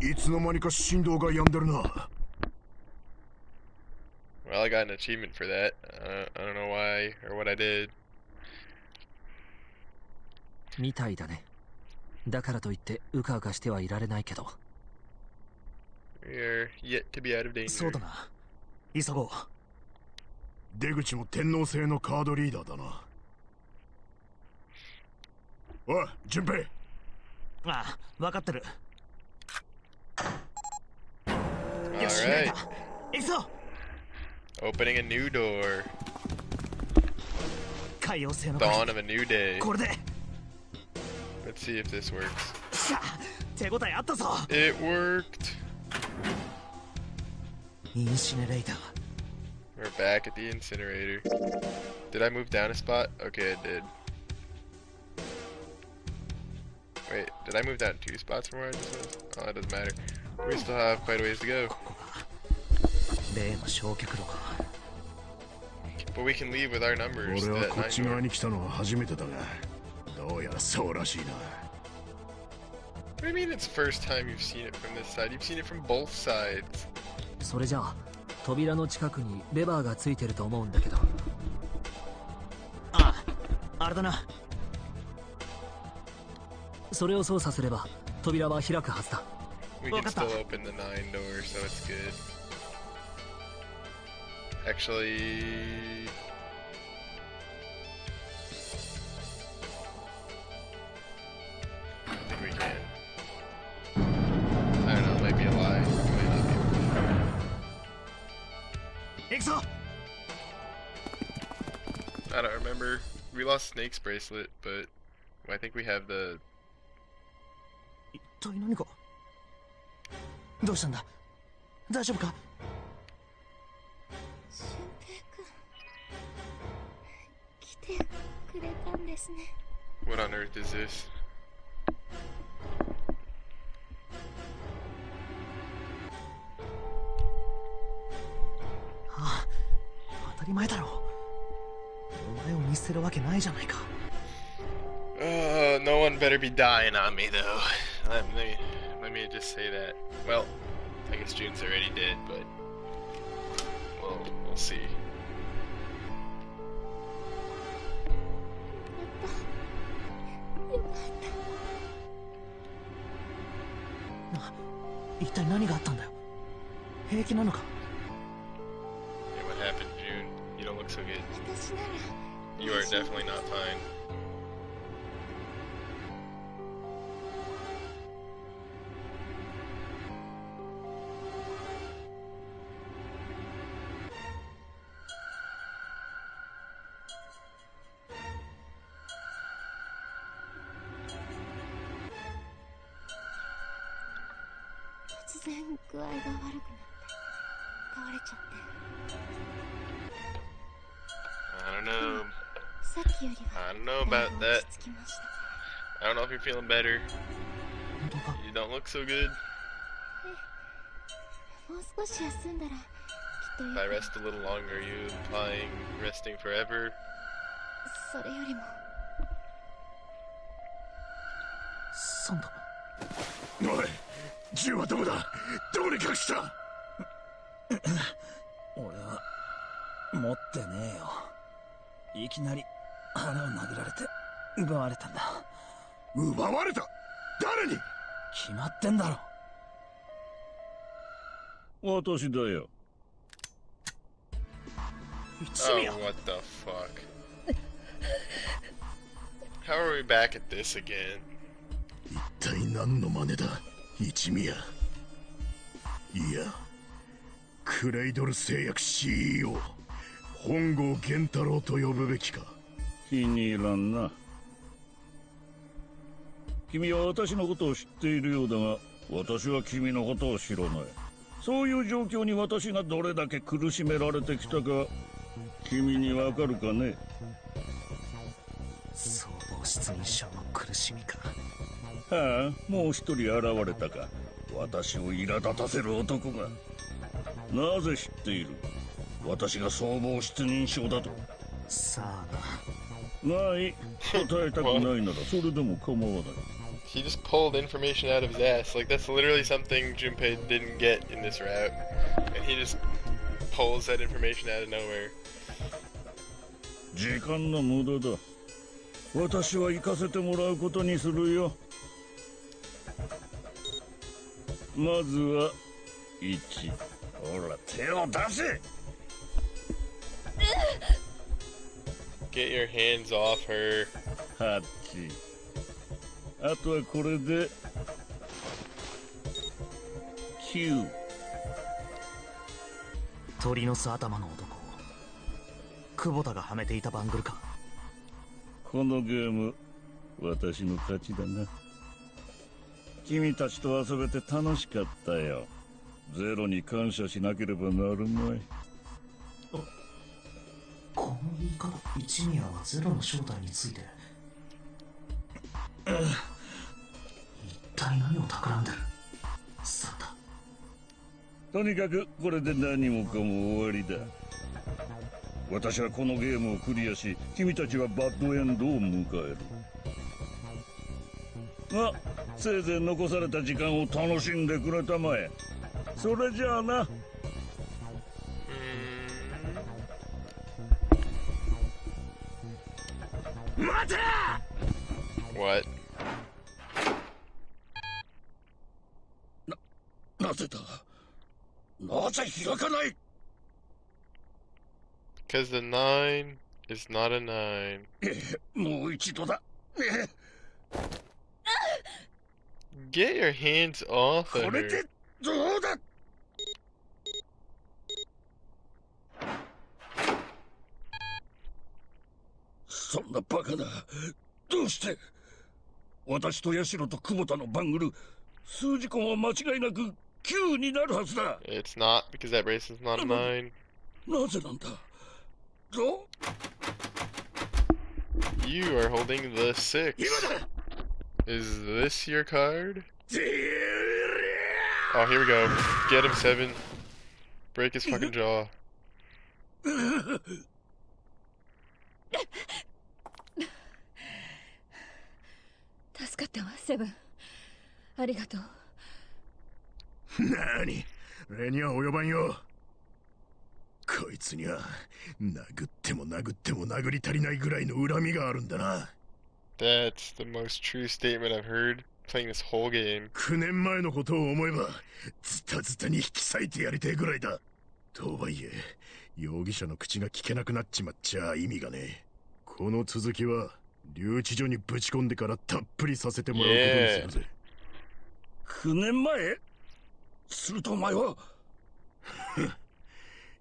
いつの間にか振動が止んでるな。Well, I got an achievement for that. Uh, I don't know why or what I did. みたいだね。だからといってうかうかしてはいられないけど。We're yet to be out of danger. そうだな。急ごう。出口も天皇制のカードリーダーだな。おい順平。ああ分かってる All よし開い right, た行くぞ opening a new door. 海洋星の Dawn of a new day. これで Let's see if this works. しゃ手応えあったぞ It worked. インシネレーター We're back at the incinerator. Did I move down a spot? Okay, I did. Wait, did I move down two spots from where I just was? Oh, that doesn't matter. We still have quite a ways to go. ここが例の焼却炉か But we can leave with our numbers. 俺は That こっ nine ち door. 側に来たのは初めてだがどうやらそうらしいな What do you mean it's the first time you've seen it from this side? You've seen it from both sides. それじゃあ扉の近くにレバーがついてると思うんだけどあああれだな それを操作すれば扉は開くはずだ We can Wakata. still open the nine door, so it's good. Actually, I don't think we can. I don't know, it might be a lie. We might not be able to. 行くぞ I don't remember. We lost Snake's bracelet, but I think we have the. 一体何かどうしたんだ？大丈夫か？俊平君来てくれたんですね。What on earth is this? ああ当たり前だろお前を見捨てるわけないじゃないか Uh, no one better be dying on me, though. Let me, let me just say that. Well, I guess June's already dead, but well, we'll see. よかったな一体何があったんだよ平気なのか Yeah, what happened, June? You don't look so good. 私なら You are definitely not fine. If you're feeling better. You don't look so good. If I く rest a little longer, are you implying resting forever? それよりもサンドおい銃はどこだどこに隠した俺は持ってねえよいきなり腹を殴られて奪われたんだ奪われた。誰に？決まってんだろ。私だよ。一 Oh, what the fuck? How are we back at this again? 一体何の真似だ？一味や。いやクレイドル製薬 CEO 本郷源太郎と呼ぶべきか。気に入らんな君は私のことを知っているようだが私は君のことを知らない。そういう状況に私がどれだけ苦しめられてきたか君にわかるかね？総合失認症の苦しみか。はあもう一人現れたか。私を苛立たせる男が。なぜ知っている？私が総合失認症だと。さあな。ない。答えたくないならそれでも構わない He just pulled information out of his ass. Like that's literally something Junpei didn't get in this route, and he just pulls that information out of nowhere. 時間の無駄だ私は行かせてもらうことにするよまずは1ほら手を出せ Get your hands off her. 8 あとはこれで9鳥の巣頭の男久保田がはめていたバングルか。このゲーム私の勝ちだな。君たちと遊べて楽しかったよ。ゼロに感謝しなければなるまい。この言い方一宮はゼロの正体について一体何を企んでる？サンタとにかくこれで何もかも終わりだ。私はこのゲームをクリアし君たちはバッドエンドを迎える。まあせいぜい残された時間を楽しんでくれたまえ。それじゃあな。What? ぜだなぜ開かない？Because the nine is not a nine. もう一度だ。Get your hands off こ of れ her. でどうだ？そんなバカな。どうして？私とヤシロと久保田のバングル。数字根は間違いなく9になるはずだ It's not because that brace is not a nine. なぜなんだど You are holding the six. 今だ Is this your card? て Oh, here we go. Get him seven. Break his fucking jaw. 助かったわセブンありがとう なに礼には及ばんよ？こいつには殴っても殴っても殴り足りないぐらいの恨みがあるんだな。That's the most true statement I've heard playing this whole game. 9年前のことを思えばズタズタに引き裂いてやりてえぐらいだ。とはいえ容疑者の口が聞けなくなっちまっちゃ意味がねえ。この続きは留置所にぶち込んでからたっぷりさせてもらうことにするぜ、9年前？するとお前は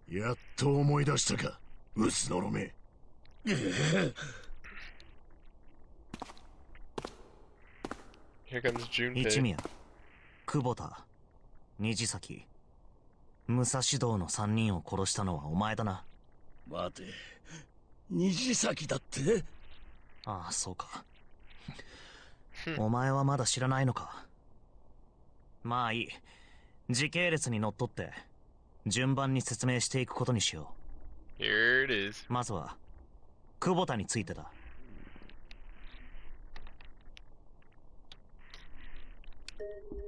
やっと思い出したかウスのろめ。Here comes 一.宮久保田虹崎武蔵道の3人を殺したのはお前だな。待て。虹崎だって？ああそうか。お前はまだ知らないのか。まあいい時系列にのっとって順番に説明していくことにしよ Here it is. うまずは久保田についてだ。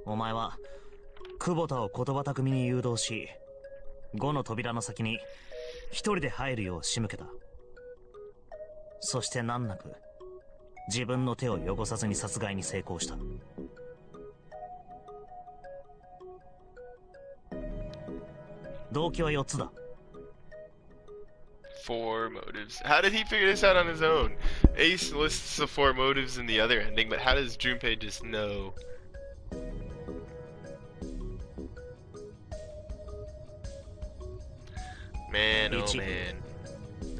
お前は久保田を言葉巧みに誘導し5の扉の先に一人で入るよう仕向けた。そして難なく自分の手を汚さずに殺害に成功した動機は4つだ Four motives. How did he figure this out on his own? Ace lists the four motives in the other ending, but how does Junpei just know? Man, oh man.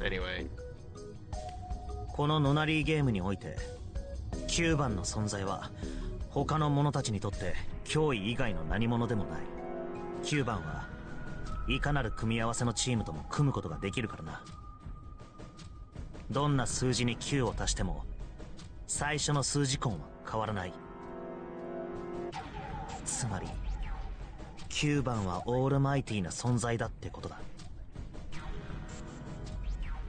Anyway. このノナリーゲームにおいて9番の存在は他の者たちにとって脅威以外の何者でもない9番はいかなる組み合わせのチームとも組むことができるからな。どんな数字に9を足しても最初の数字根は変わらない。つまり9番はオールマイティな存在だってことだ。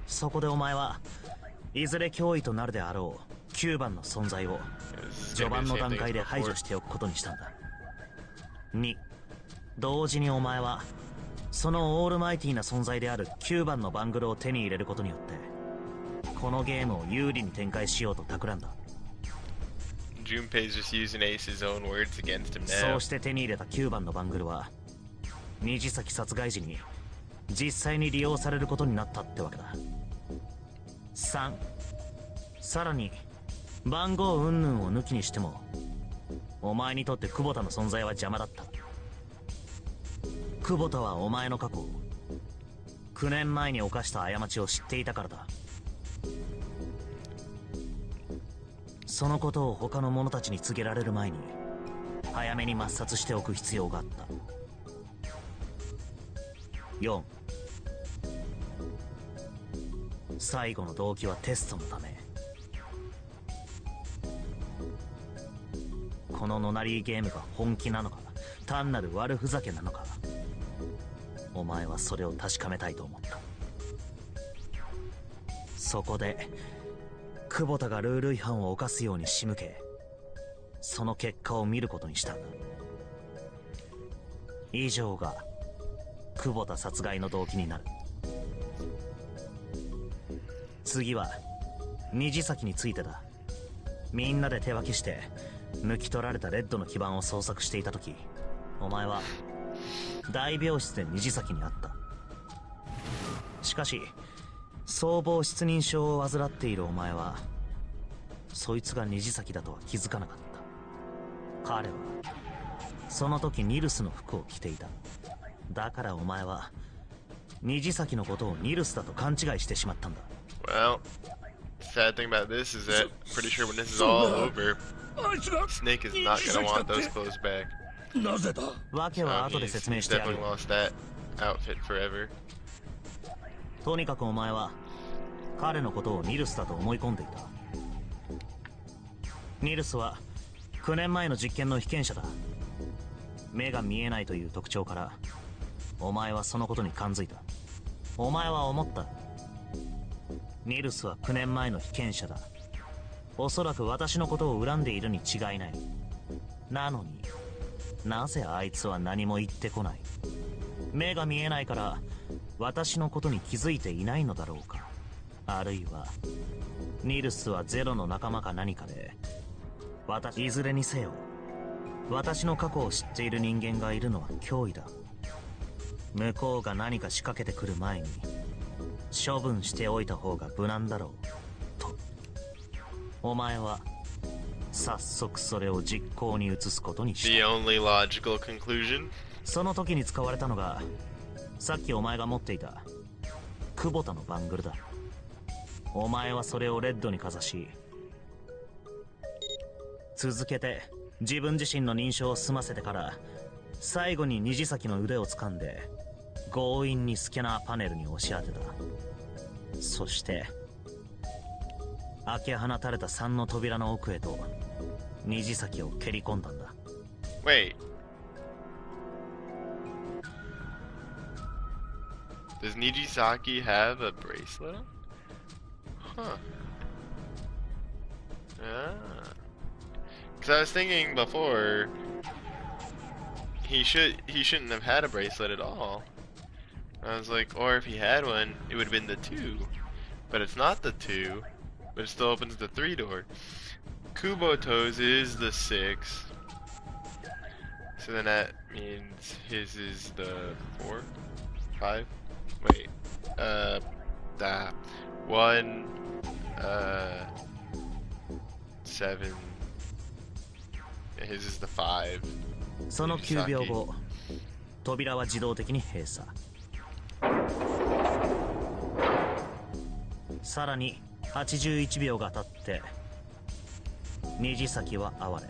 そこでお前はいずれ脅威となるであろう9番の存在を序盤の段階で排除しておくことにしたんだ。2同時にお前はそのオールマイティーな存在である9番のバングルを手に入れることによってこのゲームを有利に展開しようと企んだ。Junpei's just using Ace's own words against him そ now. うして手に入れた9番のバングルは虹崎殺害時に実際に利用されることになったってわけだ。3さらに番号云々を抜きにしてもお前にとって久保田の存在は邪魔だった久保田はお前の過去9年前に犯した過ちを知っていたからだ。そのことを他の者たちに告げられる前に早めに抹殺しておく必要があった。4最後の動機はテストのため。このノナリーゲームが本気なのか単なる悪ふざけなのか。お前はそれを確かめたいと思った。そこで久保田がルール違反を犯すように仕向けその結果を見ることにした以上が久保田殺害の動機になる。次は虹崎についてだ。みんなで手分けして抜き取られたレッドの基盤を捜索していた時お前は大病室で虹崎に会った。しかし総合失認症を患っているお前はそいつが虹崎だとは気づかなかった。彼はその時ニルスの服を着ていた。だからお前は虹崎のことをニルスだと勘違いしてしまったんだ。Well, sad thing about this is that pretty sure when this is all over, Snake is not gonna want those clothes back. なぜだ？訳 Um, は後で説明してや.とにかくお前は彼のことをニルスだと思い込んでいた。ニルスは9年前の実験の被験者だ。目が見えないという特徴からお前はそのことに感づいた。お前は思った。ニルスは9年前の被験者だ。おそらく私のことを恨んでいるに違いない。なのになぜあいつは何も言ってこない？目が見えないから私のことに気づいていないのだろうか。あるいはニルスはゼロの仲間か何かで私いずれにせよ私の過去を知っている人間がいるのは脅威だ。向こうが何か仕掛けてくる前に処分しておいた方が無難だろう。と。お前は早速それを実行に移すことにした.その時に使われたのがさっきお前が持っていた久保田のバングルだ。お前はそれをレッドにかざし続けて自分自身の認証を済ませてから最後に虹先の腕を掴んで強引にスキャナーパネルに押し当てた。そして開け放たれた3の扉の奥へと虹先を蹴り込んだんだ Wait. Does Nijisaki have a bracelet? on? Huh. Ah. Cause I was thinking before he should he shouldn't have had a bracelet at all. I was like, or if he had one, it would have been the two. But it's not the two, but it still opens the three door. Kuboto's is the six. So then that means his is the four, five. Wait, uh, that one, uh, seven. His is the five. その9秒後扉は自動的に閉鎖さらに81秒が経って虹先は哀れ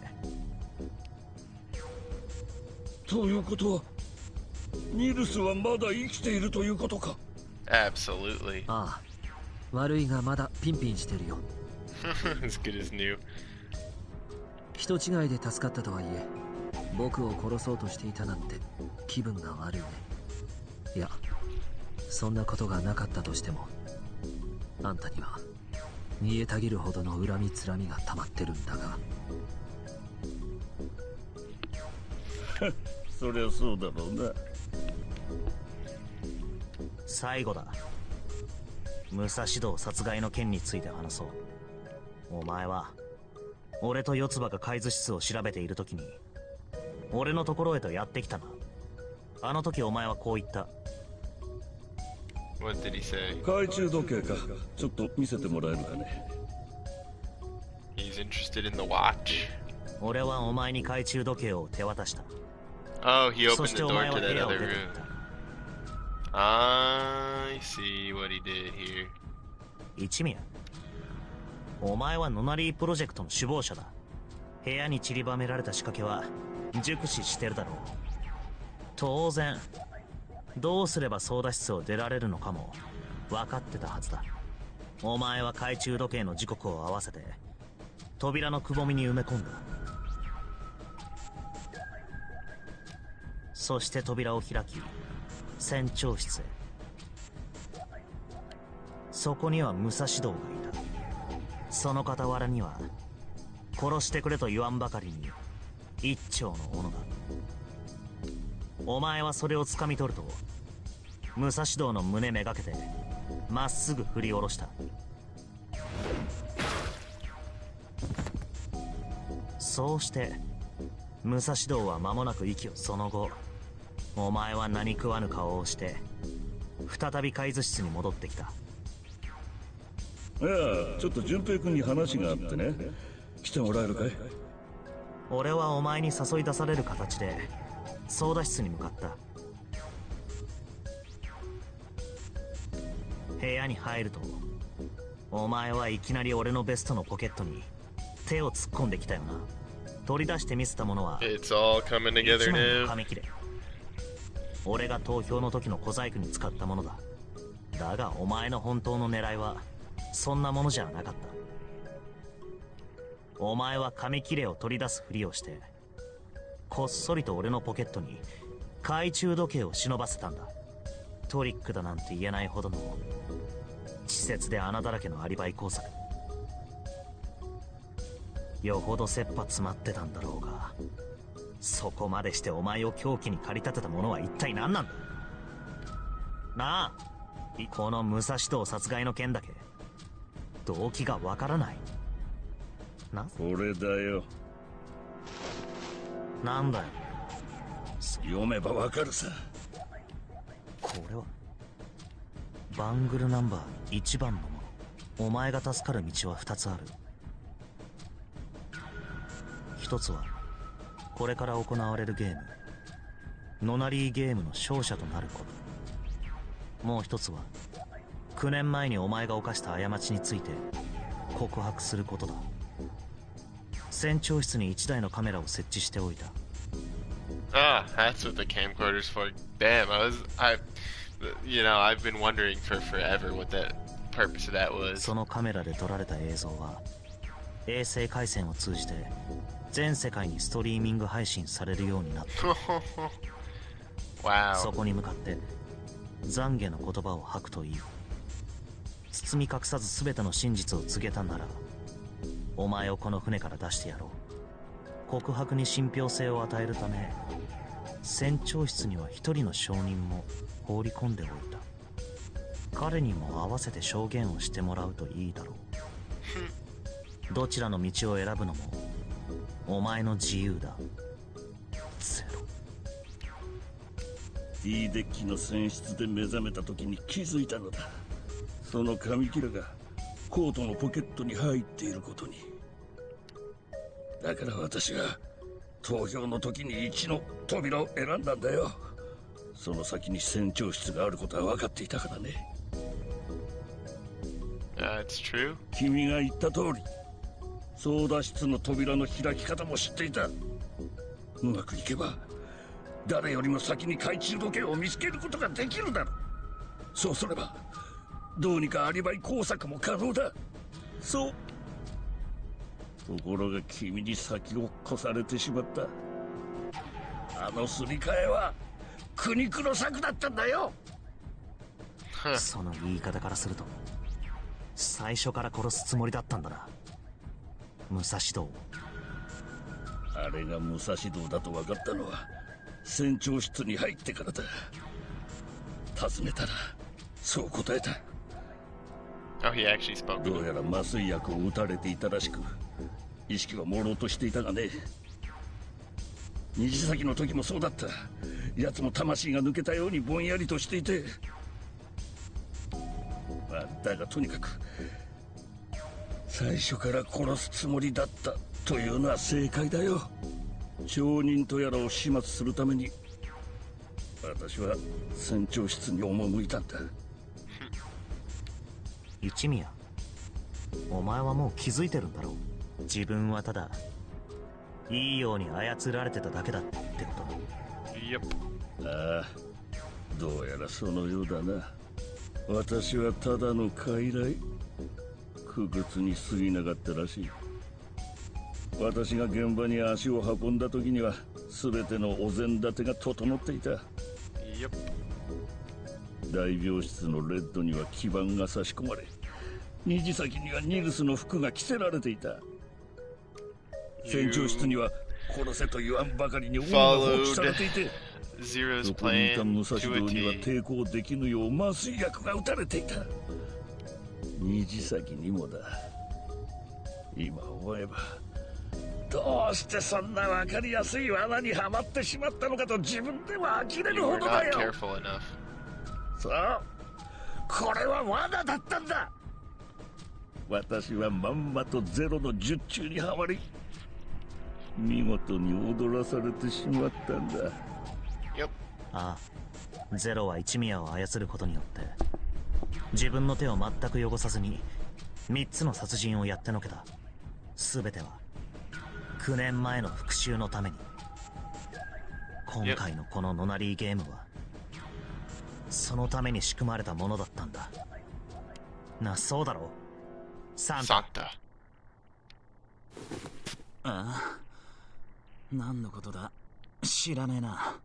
ということはニルスはまだ生きているということか Absolutely. ああ悪いがまだピンピンしてるよ as good as new. 人違いで助かったとはいえ僕を殺そうとしていたなんて気分が悪いねいやそんなことがなかったとしてもあんたには煮えたぎるほどの恨みつらみが溜まってるんだが。そりゃそうだろうな。最後だ。武蔵道殺害の件について話そう。お前は俺と四つ葉が海図室を調べている時に俺のところへとやってきたな。あの時お前はこう言った What did he say? 懐中時計か。ちょっと見せてもらえるかね。He's interested in the watch. 俺はお前に懐中時計を手渡した。Oh, he そ opened し the てお door. 一宮お前はノナリープロジェクトの首謀者だ。部屋に散りばめられた仕掛けは熟知してるだろう。当然どうすれば操舵室を出られるのかも分かってたはずだ。お前は懐中時計の時刻を合わせて扉のくぼみに埋め込んだ。そして扉を開き船長室へ。そこには武蔵道がいた。その傍らには殺してくれと言わんばかりに一丁の斧だ。お前はそれを掴み取ると武蔵道の胸めがけてまっすぐ振り下ろした。そうして武蔵道は間もなく息をその後お前は何食わぬ顔をして再び海図室に戻ってきた。いやちょっと淳平君に話があってね。来てもらえるかい？俺はお前に誘い出される形で操舵室に向かった。部屋に入るとお前はいきなり俺のベストのポケットに手を突っ込んできたよな。取り出して見せたものは.紙切れ。俺が投票の時の小細工に使ったものだ。だがお前の本当の狙いはそんなものじゃなかった。お前は紙切れを取り出すふりをしてこっそりと俺のポケットに懐中時計を忍ばせたんだ。トリックだなんて言えないほどの稚拙で穴だらけのアリバイ工作。よほど切羽詰まってたんだろうがそこまでしてお前を狂気に駆り立てたものは一体何なんだ？なあこの武蔵道殺害の件だけ動機がわからない。な？これだよ。なんだよ。読めばわかるさ。これはバングルナンバー1番のもの。お前が助かる道は2つある。一つはこれから行われるゲーム。ノナリーゲームの勝者となること。もう一つは9年前にお前が犯した過ちについて告白することだ船長室に1台のカメラを設置しておいた。ああ、そのカメラで撮られた映像は、衛星回線を通じて全世界にストリーミング配信されるようにな。そこに向かって、懺悔の言葉を吐くといい。包み隠さず全ての真実を告げたなら。お前をこの船から出してやろう。告白に信憑性を与えるため船長室には一人の証人も放り込んでおいた。彼にも合わせて証言をしてもらうといいだろう。どちらの道を選ぶのもお前の自由だ。ゼロ。D デッキの船室で目覚めた時に気づいたのだ。その紙切れがコートのポケットに入っていることに。だから私が投票の時に1の扉を選んだんだよ。その先に船長室があることは分かっていたからね。That's true. 君が言った通り。操舵室の扉の開き方も知っていた。うまくいけば誰よりも先に懐中時計を見つけることができるだろう。そうすればどうにかアリバイ工作も可能だ。そう。ところが君に先を越されてしまった。あのすり替えは苦肉の策だったんだよ。その言い方からすると最初から殺すつもりだったんだな。武蔵道を。あれが武蔵道だと分かったのは船長室に入ってからだ。尋ねたらそう答えた Oh, he actually spoke. どうやら麻酔薬を打たれていたらしく意識は朦朧としていたがね。虹先の時もそうだった。奴も魂が抜けたようにぼんやりとしていて。まあだがとにかく最初から殺すつもりだったというのは正解だよ。証人とやらを始末するために私は船長室に赴いたんだ。一宮お前はもう気づいてるんだろう。自分はただいいように操られてただけだってこと。Yep. ああどうやらそのようだな。私はただの傀儡。苦屈に過ぎなかったらしい。私が現場に足を運んだ時には全てのお膳立てが整っていた.大病室のレッドには基板が差し込まれ虹先にはニルスの服が着せられていた船長室には殺せと言わんばかりに恩が放置されていてそこにいた武蔵 a には.抵抗できぬよう麻酔薬が打たれていた虹先にもだ今思えばどうしてそんな分かりやすい罠にはまってしまったのかと自分では呆れるほどだよ.そう。これは罠だったんだ。私はまんまとゼロの術中にはまり見事に踊らされてしまったんだ。Yep. ああ。ゼロは一宮を操ることによって自分の手を全く汚さずに3つの殺人をやってのけた。全ては9年前の復讐のために。今回のこのノナリーゲームはそのために仕組まれたものだったんだ。なそうだろサンタ。Santa. ああ。何のことだ？知らねえな。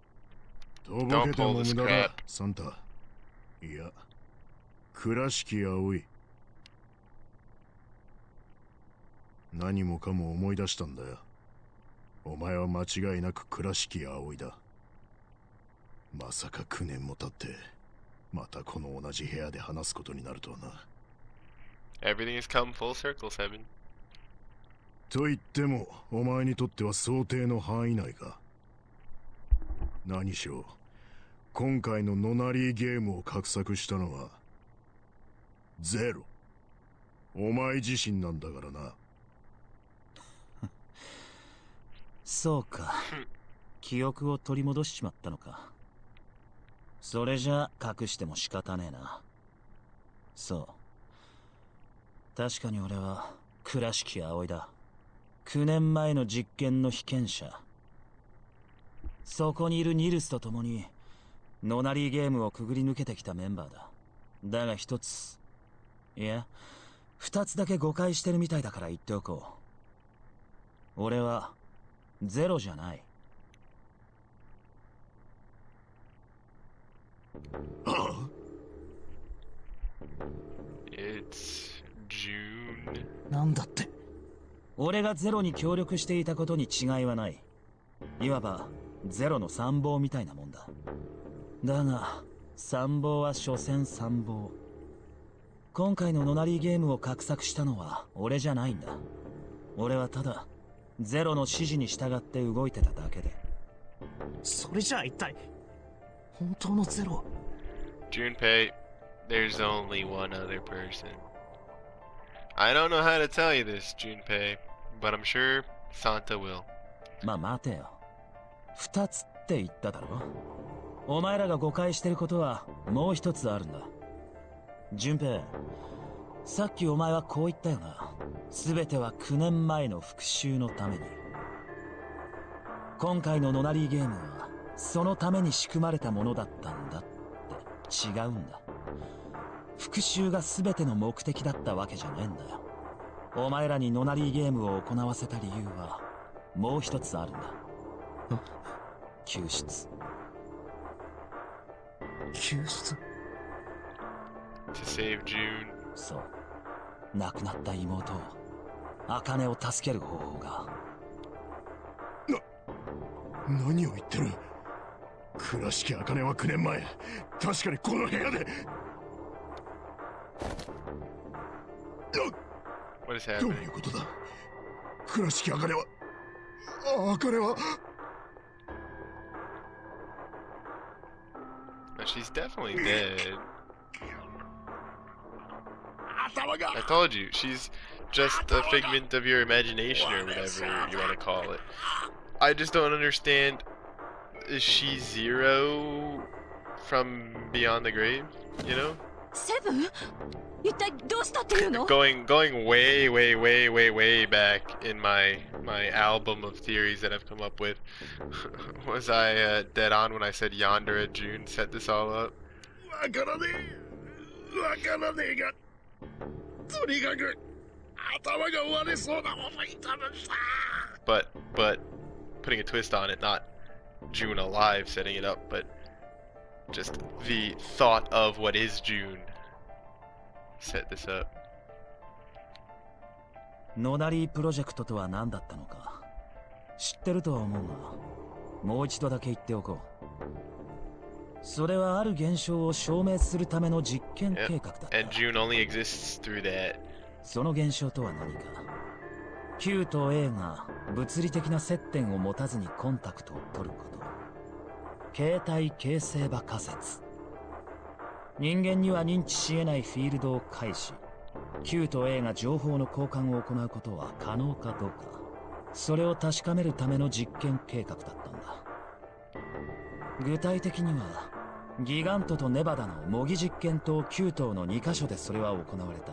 とぼけても無駄だ.サンタ。いや倉敷葵。何もかも思い出したんだよ。お前は間違いなく倉敷葵だ。まさか9年も経ってまたこの同じ部屋で話すことになるとはな。Everything has come full circle, Seven. と言ってもお前にとっては想定の範囲内か。何しろ今回のノナリーゲームを画策したのはゼロ。お前自身なんだからな。そうか。記憶を取り戻しちまったのかそれじゃ隠しても仕方ねえな。そう。確かに俺は倉敷葵だ。9年前の実験の被験者。そこにいるニルスと共にノナリーゲームをくぐり抜けてきたメンバーだ。だが一つ。いや二つだけ誤解してるみたいだから言っておこう。俺はゼロじゃない。It's June. なんだって？俺がゼロに協力していたことに違いはない。いわば、ゼロの参謀みたいなもんだ。だが、参謀は所詮参謀。今回のノナリーゲームを画策したのは俺じゃないんだ。俺はただ、ゼロの指示に従って動いてただけで。それじゃあ一体本当のゼロは Junpei, there's only one other person. I don't know how to tell you this, Junpei, but I'm sure Santa will. まあ待てよ。二つって言っただろ？お前らが誤解してることはもう一つあるんだ。順平、さっきお前はこう言ったよな。すべては9年前の復讐のために。今回のノナリーゲームはそのために仕組まれたものだったんだって違うんだ。復讐が全ての目的だったわけじゃねえんだよ。お前らにノナリーゲームを行わせた理由はもう一つあるんだ。救出。救出？To save June. そう。亡くなった妹を茜を助ける方法が何を言ってる？倉敷茜は9年前確かにこの部屋で What is どう happening? いうことだ倉敷茜はあ茜は No, she's definitely dead. 頭が I told you, she's just a figment of your imagination or whatever you want to call it. I just don't understand. Is she zero from beyond the grave? You know, セブン一体どうしたっていうの going going way way way way way back in my my album of theories that I've come up with. Was I uh, dead on when I said Yandere June set this all up? わからねえわからねえがとにかく頭が割れそうなものいたのさ but but putting a twist on it, not June alive setting it up, but just the thought of what is June set this up. ノナリープロジェクトとは何だったのか知ってるとは思うがもう一度だけ言っておこうそれはある現象を証明するための実験計画だった And June only exists through that. その現象とは何か Q と A が物理的な接点を持たずにコンタクトを取ること。携帯形成場仮説。人間には認知し得ないフィールドを介し Q と A が情報の交換を行うことは可能かどうか。それを確かめるための実験計画だったんだ。具体的にはギガントとネバダの模擬実験棟9棟の2カ所でそれは行われた。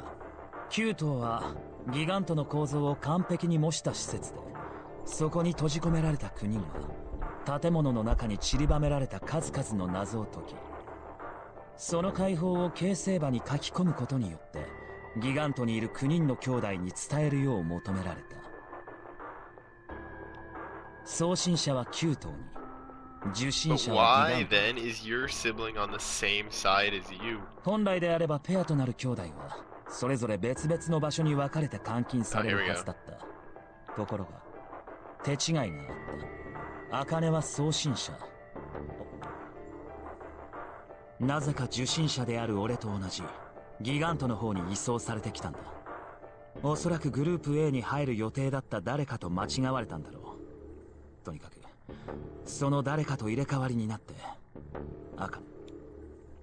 9棟はギガントの構造を完璧に模した施設でそこに閉じ込められた9人は建物の中に散りばめられた数々の謎を解きその解放を形成場に書き込むことによってギガントにいる9人の兄弟に伝えるよう求められた送信者は9棟に受信者はギガント?本来であればペアとなる兄弟はそれぞれ別々の場所に分かれて監禁されるはずだった。ところが手違いがあった。茜は送信者。なぜか受信者である俺と同じギガントの方に移送されてきたんだ。おそらくグループ A に入る予定だった誰かと間違われたんだろう。とにかくその誰かと入れ替わりになって。赤。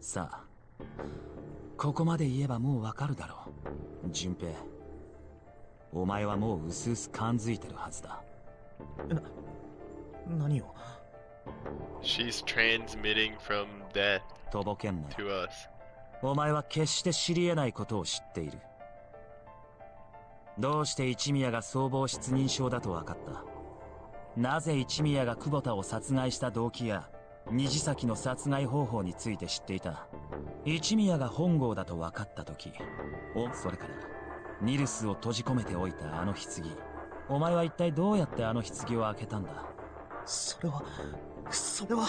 さあここまで言えばもうわかるだろう。順平お前はもううすうす感づいてるはずだ。何を？She's transmitting from death とぼけんなよ。to us. お前は決して知り得ないことを知っている。どうして一宮が総合失認症だと分かった？なぜ一宮が久保田を殺害した動機や虹崎の殺害方法について知っていた？一宮が本郷だと分かった時おそれからニルスを閉じ込めておいたあの棺。お前は一体どうやってあの棺を開けたんだ？それはそれは。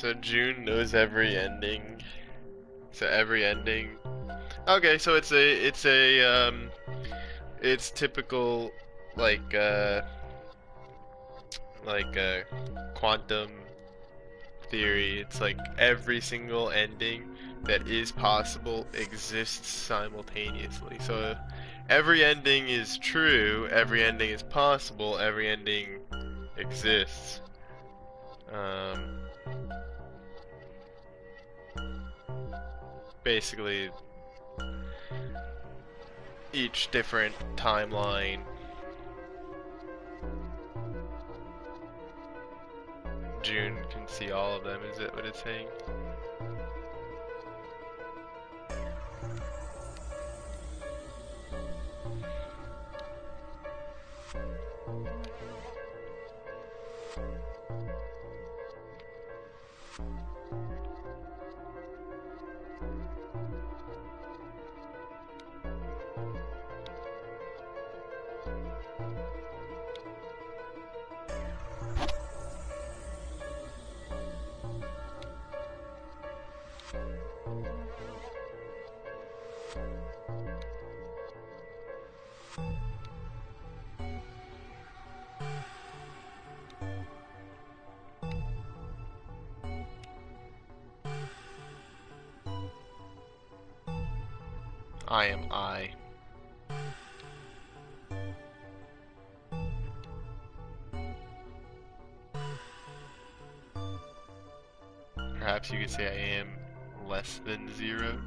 So June knows every ending. So every ending. Okay, so it's a it's a um it's typical like uh like uh quantum theory. It's like every single ending that is possible exists simultaneously. So every ending is true, every ending is possible, every ending exists. Um, basically, each different timeline. June can see all of them, is it what it's saying? I am I. Perhaps you could say I am less than zero.